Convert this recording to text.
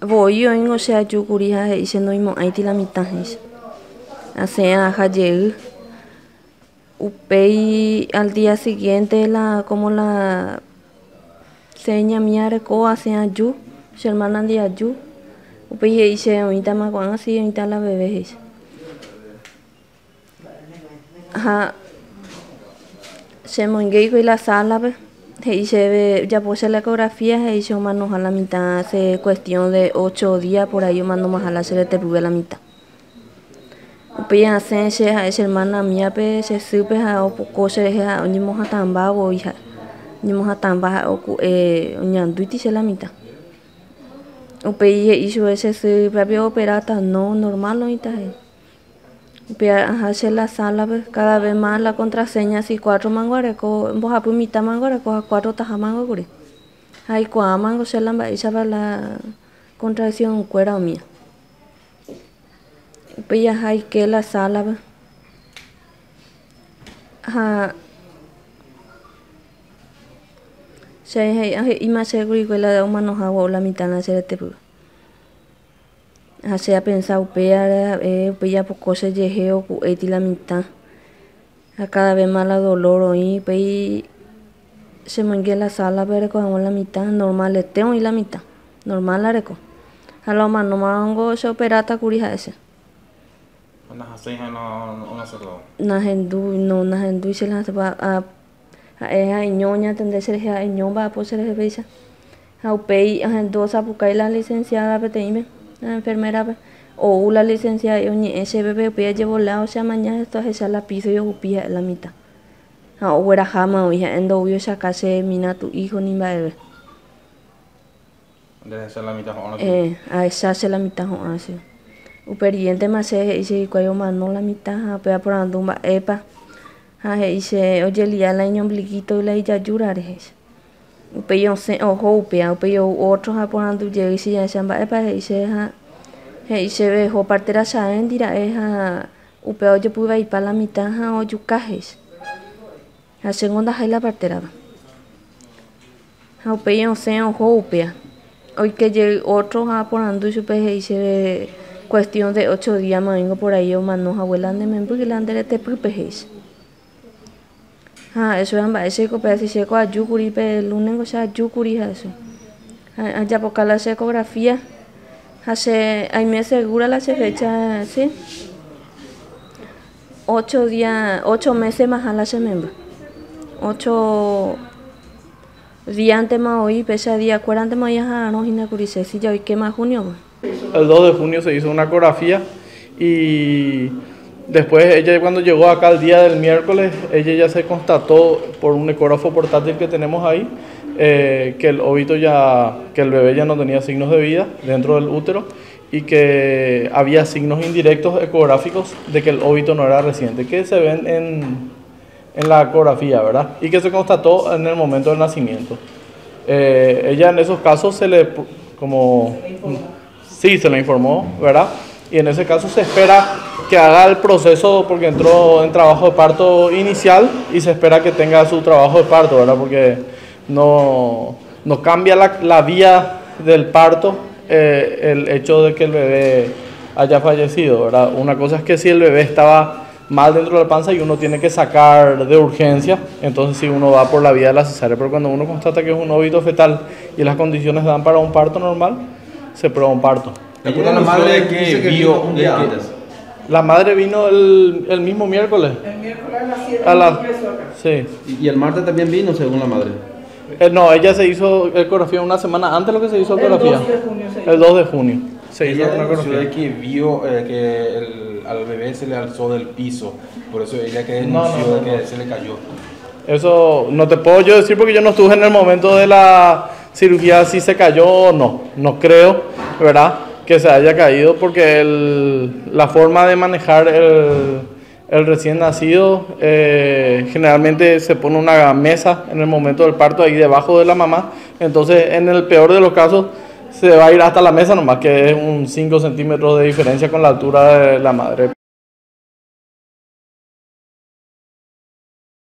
Voy vengo se ayukuri ha hice no imo aiti la mitad es. Hace a haye Upei al día siguiente la como la seña mía reco hace ayu, se hermana de ayu. Upei hice ahorita más cuando así ahorita la bebé es. Ha se monguei con sala pues hice ya puse la ecografía e hice manos a la mitad hace cuestión de ocho días por ahí mando más a la se le a la mitad. Upei hace se a esa hermana mía pe se supe a poco se deja ni moja tan bajo hija ni moja tan baja eh ñanduiti se la mitad. Upei hizo ese se propio operata no normal no hacer la sala pues, cada vez más la contraseña si cuatro manguareco vos a mitad manguareco a cuatro taja mango cure hay cua mango se la la contracción cuera mía. Pues ya hay que la sala pues. se hay y más seguro la humano la mitad la hacer este hase a pensar upea eh, upea poco se llegue o eti la mitad a cada vez más la dolor hoy pei se mangue la sala pero con la mitad normal tengo y la mitad normal la reco a lo más no mango se operata curija ese. Na hendu no na hendu se la a a ñoña tende ser esa ñomba pues se le veisa a upei a hendu sa pukai la licenciada peteime la enfermera o la licenciada ese bebé pía llevo la o sea mañana esto es la piso yo pía la mitad a o era jama o hija endo yo sacase mina tu hijo ni va bebé de la mitad eh a esa se la mitad o así uperiente más se dice cuyo mano la mitad a pea por andumba epa a dice oye la niño ombliguito y la ya llorar es upe yo se ojo upe upe yo otro a por andu si ya se amba epa dice ha he se ve ho partera sa en dira e ha upe oye pude ir para la mitad ha o yucajes a segunda hay la partera ha upe yo se ojo upe hoy que llegue otro a por andu supe he se cuestión de ocho días más vengo por ahí o manos abuela de men porque la andere te pupejes Ah, eso amba ese ko pe si ko ayukuri pe lunes ko sa ayukuri eso. Allá por la ecografía. Hace, ahí me asegura la fecha, sí. Ocho días, ocho meses más a la semana. Ocho días antes más hoy, pese día, cuarenta más ya no gina curice, si ya hoy que más junio. El 2 de junio se hizo una ecografía y Después ella cuando llegó acá el día del miércoles, ella ya se constató por un ecógrafo portátil que tenemos ahí eh, que el óbito ya, que el bebé ya no tenía signos de vida dentro del útero y que había signos indirectos ecográficos de que el óbito no era reciente, que se ven en, en la ecografía, ¿verdad? Y que se constató en el momento del nacimiento. Eh, ella en esos casos se le, como, sí, se le informó, ¿verdad? Y en ese caso se espera que haga el proceso porque entró en trabajo de parto inicial y se espera que tenga su trabajo de parto, ¿verdad? Porque no, no cambia la, la, vía del parto eh, el hecho de que el bebé haya fallecido, ¿verdad? Una cosa es que si el bebé estaba mal dentro de la panza y uno tiene que sacar de urgencia, entonces si uno va por la vía de la cesárea, pero cuando uno constata que es un óbito fetal y las condiciones dan para un parto normal, se prueba un parto. la madre que vio un día antes? La madre vino el, el mismo miércoles. El miércoles a las 7 A la- acá. Sí. Y el martes también vino, según la madre. Eh, no, ella se hizo ecografía una semana antes de lo que se hizo El ecografía. 2 de junio se El 2 de junio. Se hizo Ella una denunció que vio eh, que el- al bebé se le alzó del piso, por eso ella que denunció no, que no. se le cayó. Eso no te puedo yo decir porque yo no estuve en el momento de la cirugía si se cayó o no. No creo, ¿verdad? Que se haya caído porque el- la forma de manejar el, el recién nacido eh, generalmente se pone una mesa en el momento del parto ahí debajo de la mamá. Entonces, en el peor de los casos, se va a ir hasta la mesa nomás, que es un 5 centímetros de diferencia con la altura de la madre.